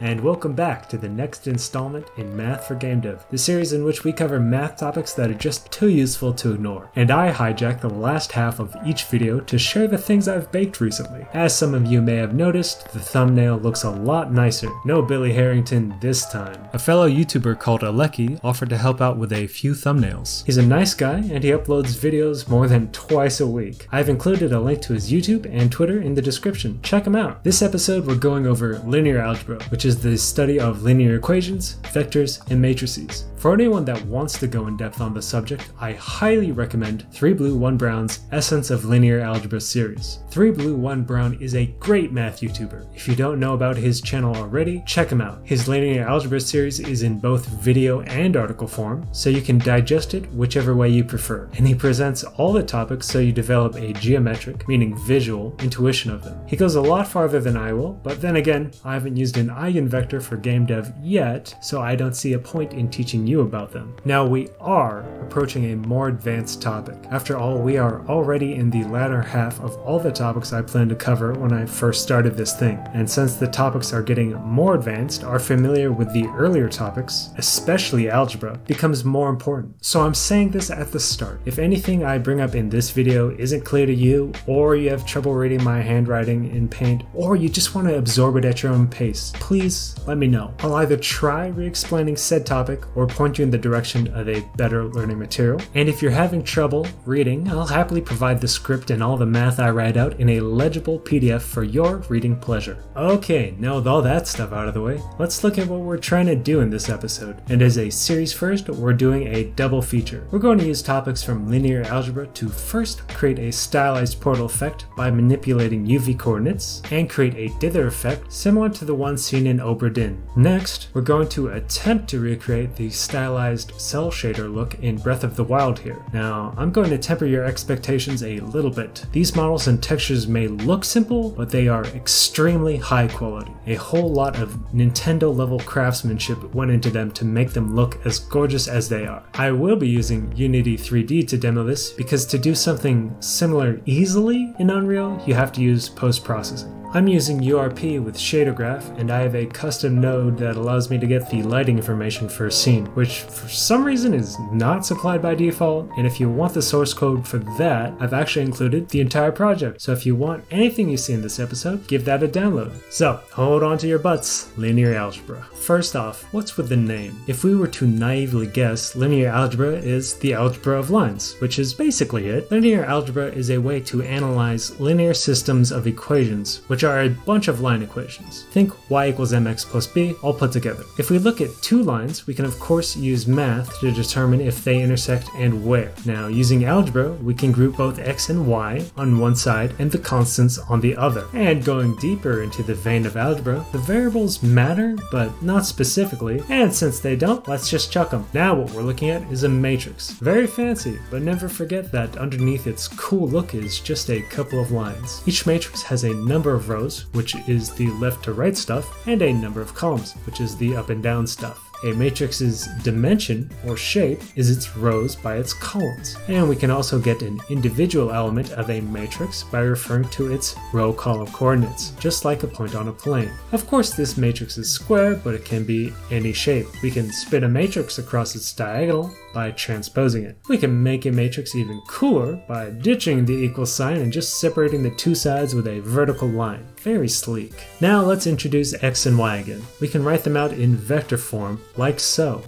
and welcome back to the next installment in Math for Game Dev, the series in which we cover math topics that are just too useful to ignore. And I hijack the last half of each video to share the things I've baked recently. As some of you may have noticed, the thumbnail looks a lot nicer. No Billy Harrington this time. A fellow YouTuber called Aleki offered to help out with a few thumbnails. He's a nice guy and he uploads videos more than twice a week. I've included a link to his YouTube and Twitter in the description. Check him out. This episode we're going over linear algebra, which is the study of linear equations, vectors, and matrices. For anyone that wants to go in depth on the subject, I highly recommend 3 Blue 1 Brown's Essence of Linear Algebra series. 3 Blue 1 Brown is a great math YouTuber. If you don't know about his channel already, check him out. His linear algebra series is in both video and article form, so you can digest it whichever way you prefer. And he presents all the topics so you develop a geometric, meaning visual, intuition of them. He goes a lot farther than I will, but then again, I haven't used an eigenvector for game dev yet, so I don't see a point in teaching you about them. Now we are approaching a more advanced topic. After all, we are already in the latter half of all the topics I planned to cover when I first started this thing. And since the topics are getting more advanced, our familiar with the earlier topics, especially algebra, becomes more important. So I'm saying this at the start. If anything I bring up in this video isn't clear to you, or you have trouble reading my handwriting in paint, or you just want to absorb it at your own pace, please let me know. I'll either try re-explaining said topic or point you in the direction of a better learning material. And if you're having trouble reading, I'll happily provide the script and all the math I write out in a legible PDF for your reading pleasure. Okay, now with all that stuff out of the way, let's look at what we're trying to do in this episode. And as a series first, we're doing a double feature. We're going to use topics from linear algebra to first create a stylized portal effect by manipulating UV coordinates, and create a dither effect similar to the one seen in Obra Dinn. Next, we're going to attempt to recreate the stylized cel shader look in Breath of the Wild here. Now, I'm going to temper your expectations a little bit. These models and textures may look simple, but they are extremely high quality. A whole lot of Nintendo level craftsmanship went into them to make them look as gorgeous as they are. I will be using Unity 3D to demo this because to do something similar easily in Unreal, you have to use post-processing. I'm using URP with Shadergraph, and I have a custom node that allows me to get the lighting information for a scene, which for some reason is not supplied by default, and if you want the source code for that, I've actually included the entire project, so if you want anything you see in this episode, give that a download. So, hold on to your butts, linear algebra. First off, what's with the name? If we were to naively guess, linear algebra is the algebra of lines, which is basically it. Linear algebra is a way to analyze linear systems of equations, which are a bunch of line equations. Think y equals mx plus b all put together. If we look at two lines, we can of course use math to determine if they intersect and where. Now, using algebra, we can group both x and y on one side and the constants on the other. And going deeper into the vein of algebra, the variables matter, but not specifically, and since they don't, let's just chuck them. Now what we're looking at is a matrix. Very fancy, but never forget that underneath its cool look is just a couple of lines. Each matrix has a number of rows, which is the left to right stuff, and a number of columns, which is the up and down stuff. A matrix's dimension, or shape, is its rows by its columns. And we can also get an individual element of a matrix by referring to its row column coordinates, just like a point on a plane. Of course this matrix is square, but it can be any shape. We can spin a matrix across its diagonal by transposing it. We can make a matrix even cooler by ditching the equal sign and just separating the two sides with a vertical line. Very sleek. Now let's introduce x and y again. We can write them out in vector form, like so.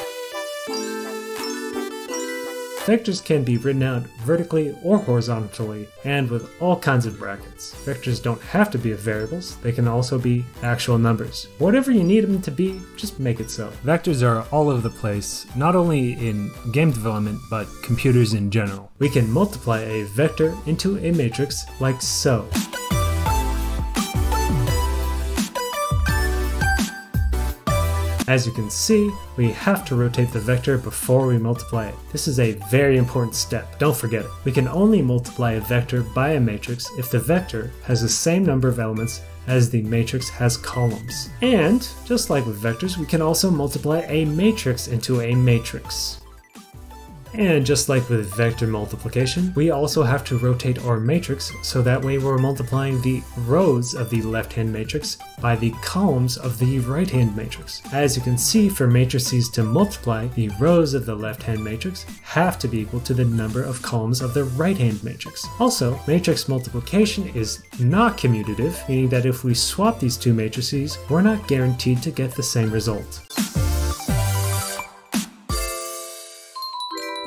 Vectors can be written out vertically or horizontally, and with all kinds of brackets. Vectors don't have to be of variables, they can also be actual numbers. Whatever you need them to be, just make it so. Vectors are all over the place, not only in game development, but computers in general. We can multiply a vector into a matrix like so. As you can see, we have to rotate the vector before we multiply it. This is a very important step, don't forget it. We can only multiply a vector by a matrix if the vector has the same number of elements as the matrix has columns. And, just like with vectors, we can also multiply a matrix into a matrix. And just like with vector multiplication, we also have to rotate our matrix so that way we're multiplying the rows of the left-hand matrix by the columns of the right-hand matrix. As you can see, for matrices to multiply, the rows of the left-hand matrix have to be equal to the number of columns of the right-hand matrix. Also, matrix multiplication is not commutative, meaning that if we swap these two matrices, we're not guaranteed to get the same result.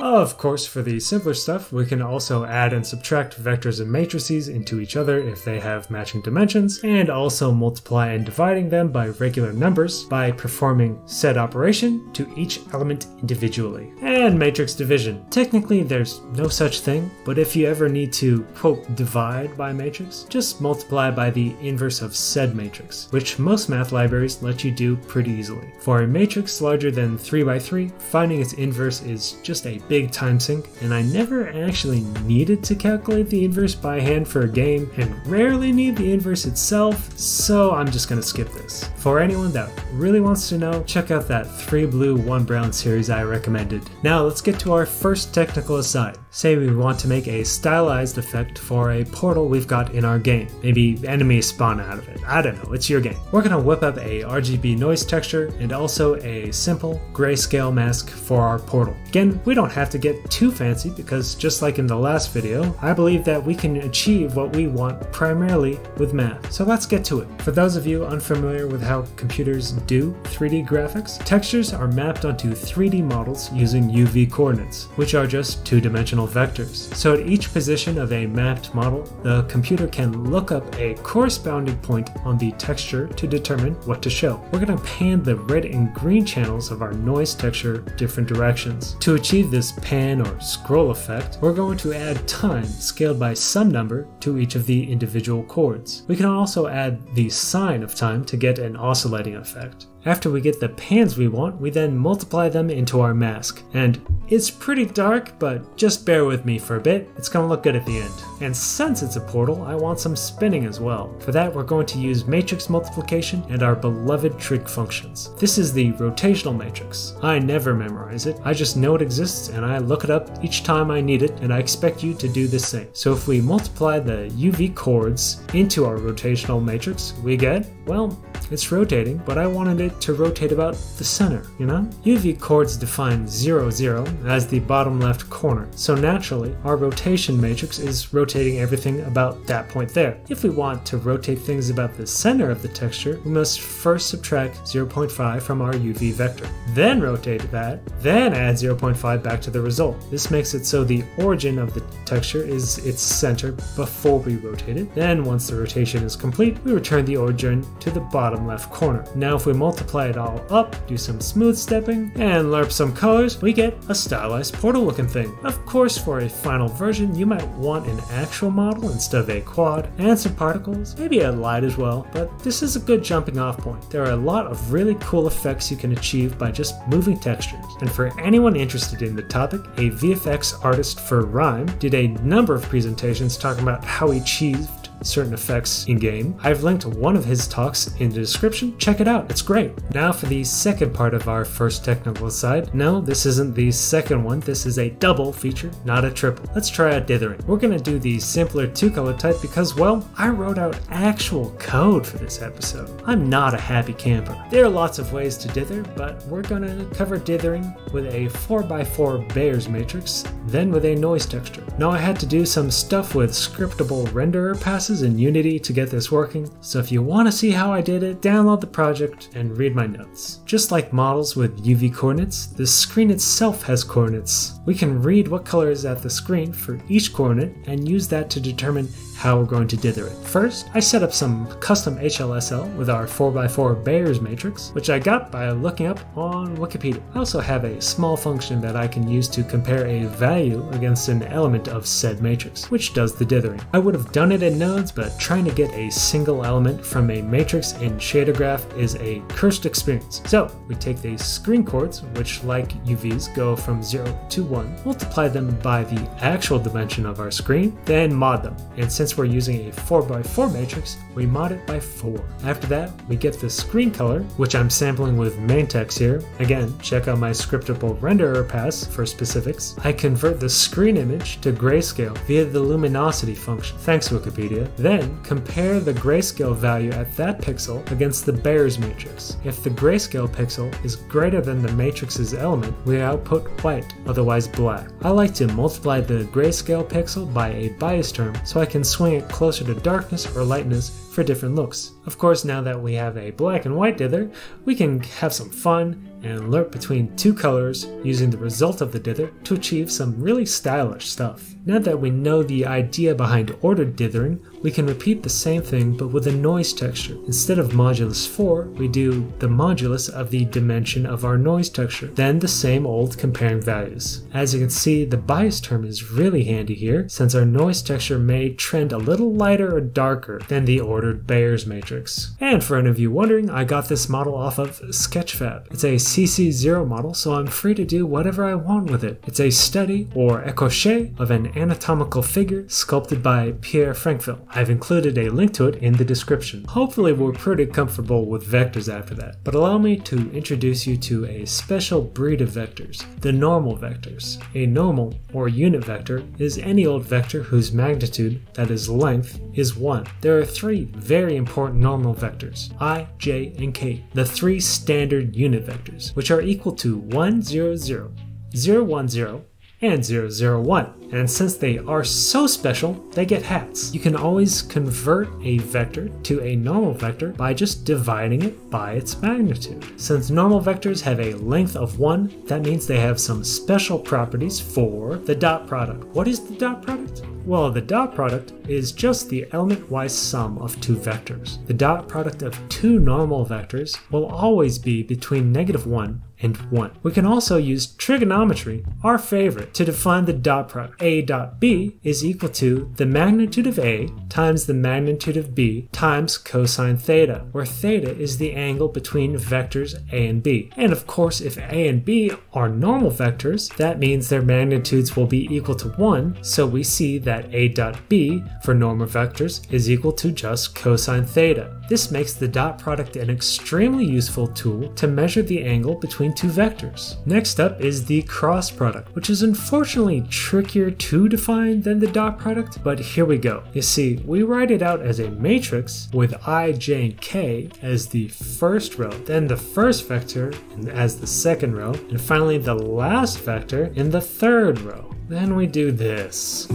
Of course, for the simpler stuff, we can also add and subtract vectors and matrices into each other if they have matching dimensions, and also multiply and dividing them by regular numbers by performing said operation to each element individually. And matrix division. Technically, there's no such thing, but if you ever need to, quote, divide by matrix, just multiply by the inverse of said matrix, which most math libraries let you do pretty easily. For a matrix larger than 3 by 3, finding its inverse is just a big time sink, and I never actually needed to calculate the inverse by hand for a game, and rarely need the inverse itself, so I'm just gonna skip this. For anyone that really wants to know, check out that 3 blue 1 brown series I recommended. Now let's get to our first technical aside. Say we want to make a stylized effect for a portal we've got in our game. Maybe enemies spawn out of it. I don't know, it's your game. We're gonna whip up a RGB noise texture and also a simple grayscale mask for our portal. Again, we don't have to get too fancy because just like in the last video, I believe that we can achieve what we want primarily with math. So let's get to it. For those of you unfamiliar with how computers do 3D graphics, textures are mapped onto 3D models using UV coordinates, which are just two-dimensional vectors. So at each position of a mapped model, the computer can look up a corresponding point on the texture to determine what to show. We're going to pan the red and green channels of our noise texture different directions. To achieve this pan or scroll effect, we're going to add time scaled by some number to each of the individual coords. We can also add the sine of time to get an oscillating effect. After we get the pans we want, we then multiply them into our mask. And it's pretty dark, but just bear with me for a bit, it's gonna look good at the end. And since it's a portal, I want some spinning as well. For that, we're going to use matrix multiplication and our beloved trig functions. This is the rotational matrix. I never memorize it, I just know it exists and I look it up each time I need it, and I expect you to do the same. So if we multiply the UV coords into our rotational matrix, we get, well, it's rotating, but I wanted it to rotate about the center, you know? UV coords define 0, 0 as the bottom left corner, so naturally, our rotation matrix is rotating everything about that point there. If we want to rotate things about the center of the texture, we must first subtract 0.5 from our UV vector, then rotate that, then add 0.5 back to the result. This makes it so the origin of the texture is its center before we rotate it. Then once the rotation is complete, we return the origin to the bottom left corner. Now if we multiply it all up, do some smooth stepping, and lerp some colors, we get a stylized portal looking thing. Of course, for a final version, you might want an actual model instead of a quad, and some particles, maybe a light as well, but this is a good jumping off point. There are a lot of really cool effects you can achieve by just moving textures, and for anyone interested in the topic, a VFX artist for Rime did a number of presentations talking about how he achieved certain effects in game. I've linked one of his talks in the description. Check it out, it's great. Now for the second part of our first technical side. No, this isn't the second one, this is a double feature, not a triple. Let's try out dithering. We're gonna do the simpler two color type because, well, I wrote out actual code for this episode. I'm not a happy camper. There are lots of ways to dither, but we're gonna cover dithering with a 4x4 Bayer matrix, then with a noise texture. Now I had to do some stuff with scriptable renderer passes classes in Unity to get this working, so if you want to see how I did it, download the project and read my notes. Just like models with UV coordinates, the screen itself has coordinates. We can read what color is at the screen for each coordinate and use that to determine how we're going to dither it. First, I set up some custom HLSL with our 4x4 Bayer matrix, which I got by looking up on Wikipedia. I also have a small function that I can use to compare a value against an element of said matrix, which does the dithering. I would have done it in nodes, but trying to get a single element from a matrix in shader graph is a cursed experience. So we take the screen coords, which like UVs go from 0 to 1, multiply them by the actual dimension of our screen, then mod them. And since we're using a 4x4 matrix, we mod it by 4. After that, we get the screen color, which I'm sampling with MainTex here. Again, check out my scriptable renderer pass for specifics. I convert the screen image to grayscale via the luminosity function. Thanks Wikipedia. Then, compare the grayscale value at that pixel against the Bayer matrix. If the grayscale pixel is greater than the matrix's element, we output white, otherwise black. I like to multiply the grayscale pixel by a bias term so I can swing it closer to darkness or lightness for different looks. Of course, now that we have a black and white dither, we can have some fun and alert between two colors using the result of the dither to achieve some really stylish stuff. Now that we know the idea behind ordered dithering, we can repeat the same thing but with a noise texture. Instead of modulus 4, we do the modulus of the dimension of our noise texture, then the same old comparing values. As you can see, the bias term is really handy here, since our noise texture may trend a little lighter or darker than the ordered Bayer matrix. And for any of you wondering, I got this model off of Sketchfab. It's a CC0 model, so I'm free to do whatever I want with it. It's a study, or écorché, of an anatomical figure sculpted by Pierre Francqueville. I've included a link to it in the description. Hopefully we're pretty comfortable with vectors after that, but allow me to introduce you to a special breed of vectors, the normal vectors. A normal, or unit vector, is any old vector whose magnitude, that is length, is 1. There are three very important normal vectors, i, j, and k, the three standard unit vectors, which are equal to 1, 0, 0, 0, 1, 0, and 0, 0, 001. And since they are so special, they get hats. You can always convert a vector to a normal vector by just dividing it by its magnitude. Since normal vectors have a length of 1, that means they have some special properties for the dot product. What is the dot product? Well, the dot product is just the element-wise sum of two vectors. The dot product of two normal vectors will always be between negative 1 and 1. We can also use trigonometry, our favorite, to define the dot product. A dot b is equal to the magnitude of a times the magnitude of b times cosine theta, where theta is the angle between vectors a and b. And of course, if a and b are normal vectors, that means their magnitudes will be equal to 1, so we see that a dot b for normal vectors is equal to just cosine theta. This makes the dot product an extremely useful tool to measure the angle between two vectors. Next up is the cross product, which is unfortunately trickier to define than the dot product, but here we go. You see, we write it out as a matrix with i, j, and k as the first row, then the first vector as the second row, and finally the last vector in the third row. Then we do this.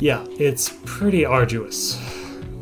Yeah, it's pretty arduous.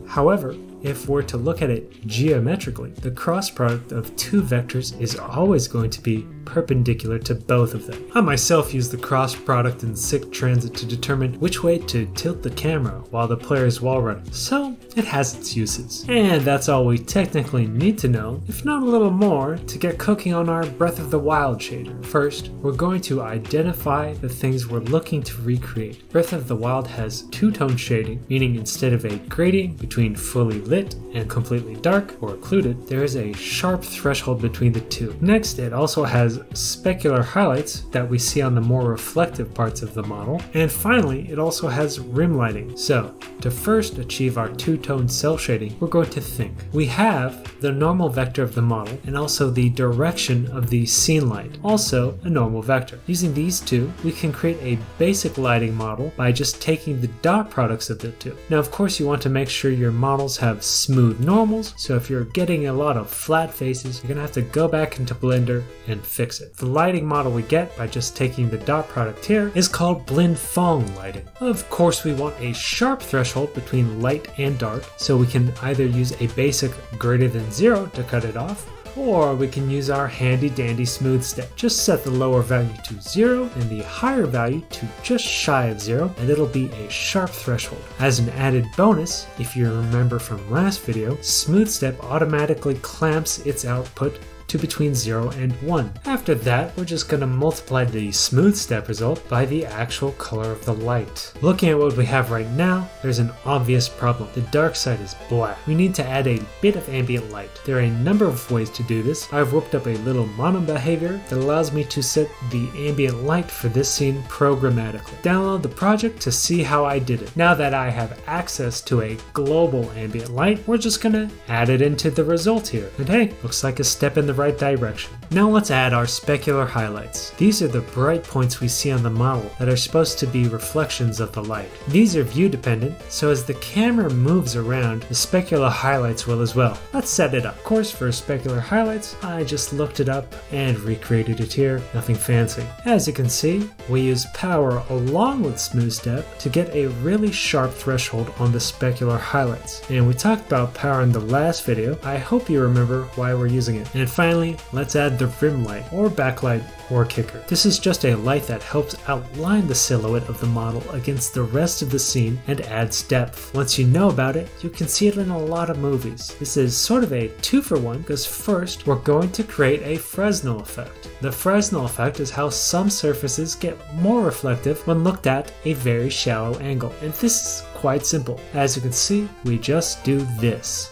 However, if we're to look at it geometrically, the cross product of two vectors is always going to be perpendicular to both of them. I myself use the cross product in Sick Transit to determine which way to tilt the camera while the player is wall running, so it has its uses. And that's all we technically need to know, if not a little more, to get cooking on our Breath of the Wild shader. First, we're going to identify the things we're looking to recreate. Breath of the Wild has two-tone shading, meaning instead of a gradient between fully lit and completely dark or occluded, there is a sharp threshold between the two. Next, it also has specular highlights that we see on the more reflective parts of the model. And finally, it also has rim lighting. So, to first achieve our two-tone cel shading, we're going to think. We have the normal vector of the model and also the direction of the scene light, also a normal vector. Using these two, we can create a basic lighting model by just taking the dot products of the two. Now, of course, you want to make sure your models have smooth normals, so if you're getting a lot of flat faces, you're gonna have to go back into Blender and fix it. The lighting model we get by just taking the dot product here is called Blinn Phong lighting. Of course, we want a sharp threshold between light and dark, so we can either use a basic greater than zero to cut it off, or we can use our handy dandy smooth step. Just set the lower value to 0 and the higher value to just shy of 0 and it'll be a sharp threshold. As an added bonus, if you remember from last video, smooth step automatically clamps its output to between 0 and 1. After that, we're just going to multiply the smooth step result by the actual color of the light. Looking at what we have right now, there's an obvious problem. The dark side is black. We need to add a bit of ambient light. There are a number of ways to do this. I've whipped up a little MonoBehaviour that allows me to set the ambient light for this scene programmatically. Download the project to see how I did it. Now that I have access to a global ambient light, we're just gonna add it into the result here. And hey, looks like a step in the right direction. Now let's add our specular highlights. These are the bright points we see on the model that are supposed to be reflections of the light. These are view dependent, so as the camera moves around, the specular highlights will as well. Let's set it up. Of course, for specular highlights, I just looked it up and recreated it here, nothing fancy. As you can see, we use power along with smooth step to get a really sharp threshold on the specular highlights. And we talked about power in the last video, I hope you remember why we're using it. And finally, let's add the rim light or backlight or kicker. This is just a light that helps outline the silhouette of the model against the rest of the scene and adds depth. Once you know about it, you can see it in a lot of movies. This is sort of a two for one because first we're going to create a Fresnel effect. The Fresnel effect is how some surfaces get more reflective when looked at a very shallow angle. And this is quite simple. As you can see, we just do this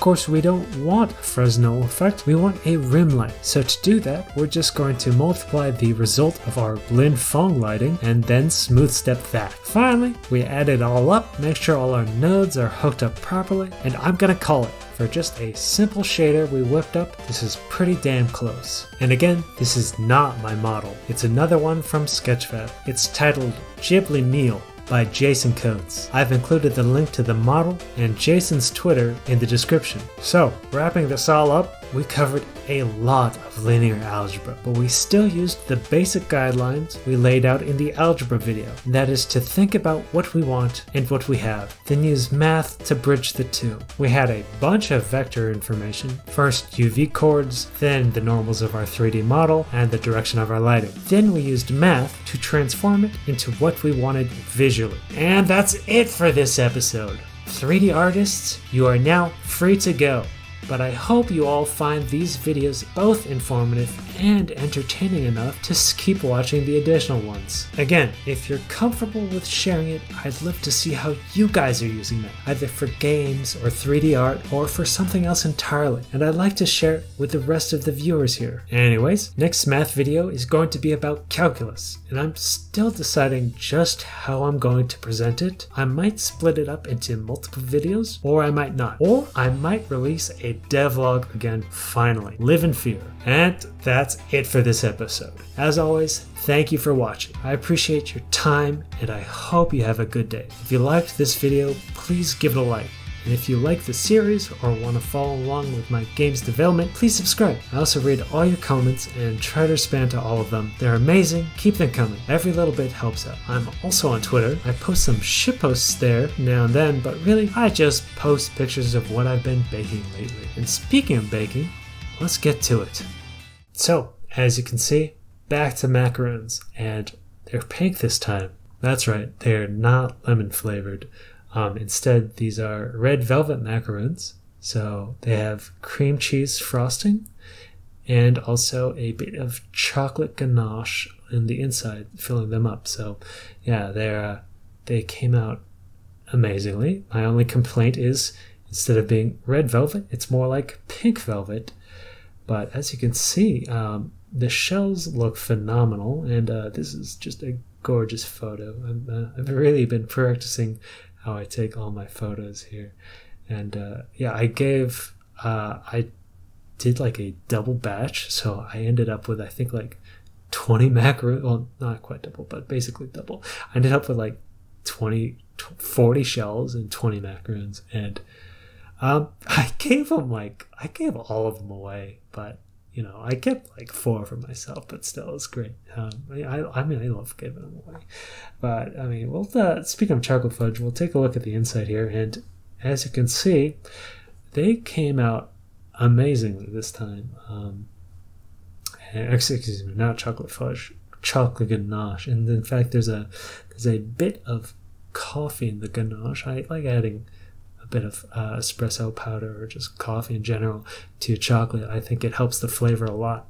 course, we don't want a Fresnel effect, we want a rim light. So to do that, we're just going to multiply the result of our Blinn Phong lighting and then smooth step that. Finally, we add it all up, make sure all our nodes are hooked up properly, and I'm gonna call it. For just a simple shader we whipped up, this is pretty damn close. And again, this is not my model. It's another one from Sketchfab. It's titled Ghibli Meal by Jason Coates. I've included the link to the model and Jason's Twitter in the description. So, wrapping this all up, we covered a lot of linear algebra, but we still used the basic guidelines we laid out in the algebra video. That is to think about what we want and what we have, then use math to bridge the two. We had a bunch of vector information, first UV coords, then the normals of our 3D model, and the direction of our lighting. Then we used math to transform it into what we wanted visually. And that's it for this episode. 3D artists, you are now free to go but I hope you all find these videos both informative and entertaining enough to keep watching the additional ones. Again, if you're comfortable with sharing it, I'd love to see how you guys are using them, either for games or 3D art or for something else entirely, and I'd like to share it with the rest of the viewers here. Anyways, next math video is going to be about calculus, and I'm still deciding just how I'm going to present it. I might split it up into multiple videos, or I might not, or I might release a devlog again finally. Live in fear. And that's it for this episode. As always, thank you for watching. I appreciate your time and I hope you have a good day. If you liked this video, please give it a like. And if you like the series or want to follow along with my game's development, please subscribe. I also read all your comments and try to respond to all of them. They're amazing. Keep them coming. Every little bit helps out. I'm also on Twitter. I post some shit posts there now and then, but really, I just post pictures of what I've been baking lately. And speaking of baking, let's get to it. So, as you can see, back to macaroons, and they're pink this time. That's right, they're not lemon flavored. Um, instead, these are red velvet macaroons. So they have cream cheese frosting and also a bit of chocolate ganache in the inside, filling them up. So, yeah, they uh, they came out amazingly. My only complaint is instead of being red velvet, it's more like pink velvet. But as you can see, um, the shells look phenomenal, and uh, this is just a gorgeous photo. Uh, I've really been practicing how I take all my photos here. And uh, yeah, I gave, uh, I did like a double batch. So I ended up with, I think, like 20 macro, well, not quite double, but basically double. I ended up with like 20, 40 shells and 20 macaroons. And um, I gave them like, I gave all of them away, but you know, I kept like four for myself, but still, it's great. Um, I, I mean, I love giving them away. But I mean, well, uh, speaking of chocolate fudge, we'll take a look at the inside here, and as you can see, they came out amazingly this time. Um, excuse me, not chocolate fudge, chocolate ganache, and in fact, there's a there's a bit of coffee in the ganache. I like adding bit of uh, espresso powder or just coffee in general to chocolate, I think it helps the flavor a lot.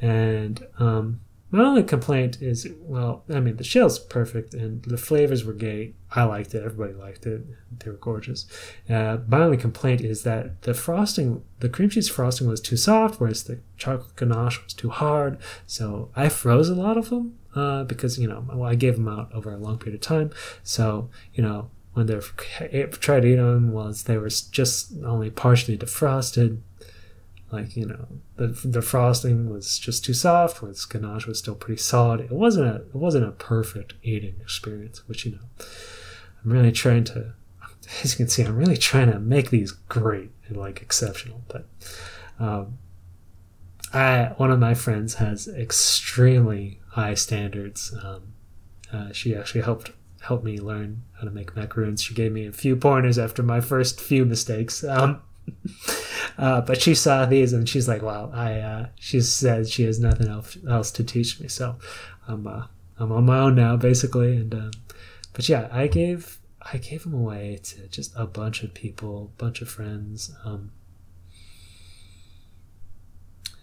And um, my only complaint is, well, I mean, the shell's perfect and the flavors were great. I liked it. Everybody liked it. They were gorgeous. Uh, my only complaint is that the frosting, the cream cheese frosting was too soft, whereas the chocolate ganache was too hard. So I froze a lot of them uh, because, you know, I gave them out over a long period of time. So, you know, when eat them was they were just only partially defrosted. Like you know the the frosting was just too soft whereas ganache was still pretty solid. It wasn't a it wasn't a perfect eating experience which you know i'm really trying to as you can see i'm really trying to make these great and like exceptional. But um, I one of my friends has extremely high standards. Um, uh, she actually helped helped me learn how to make macaroons. She gave me a few pointers after my first few mistakes. Um, uh, but she saw these and she's like, "Wow!" I uh, she said she has nothing else else to teach me, so I'm uh, I'm on my own now, basically. And um, but yeah, I gave I gave them away to just a bunch of people, bunch of friends. Um,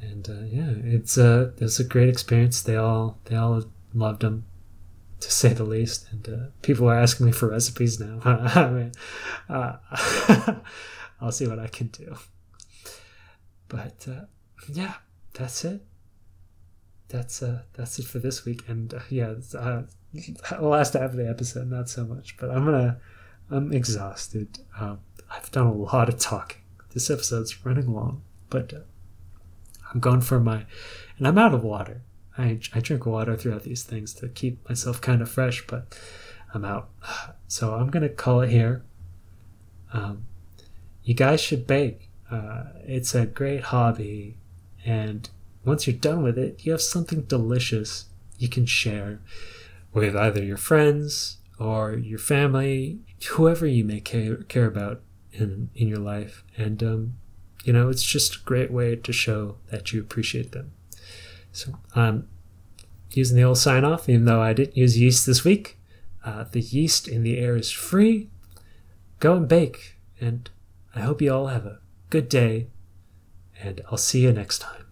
and uh, yeah, it's a it's a great experience. They all they all loved them, to say the least. And uh, people are asking me for recipes now. I mean, uh, I'll see what I can do. But uh, yeah, that's it. That's uh, that's it for this week. And uh, yeah, uh, last half of the episode, not so much. But I'm gonna, I'm exhausted. Um, I've done a lot of talking. This episode's running long, but uh, I'm going for my, and I'm out of water. I I drink water throughout these things to keep myself kind of fresh, but I'm out. So I'm gonna call it here. Um, you guys should bake. Uh, it's a great hobby, and once you're done with it, you have something delicious you can share with either your friends or your family, whoever you may care, care about in in your life, and um, you know it's just a great way to show that you appreciate them. So I'm using the old sign off, even though I didn't use yeast this week. Uh, the yeast in the air is free. Go and bake and I hope you all have a good day, and I'll see you next time.